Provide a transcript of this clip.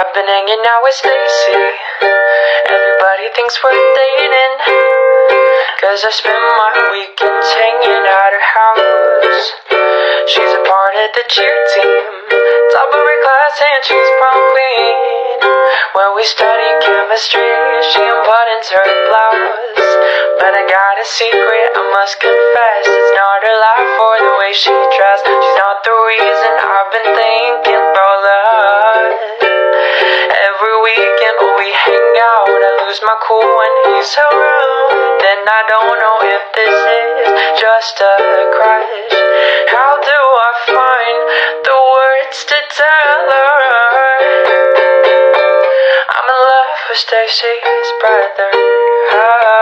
I've been hanging out with Stacy. Everybody thinks we're dating. Cause I spend my weekends hanging at her house. She's a part of the cheer team. Top of her class and she's prom queen. When we study chemistry, she unbuttons her blouse. But I got a secret, I must confess. It's not her laugh or the way she dressed. She's not the reason I've been lose my cool when he's around. Then I don't know if this is just a crush. How do I find the words to tell her? I'm in love with Stacy's brother.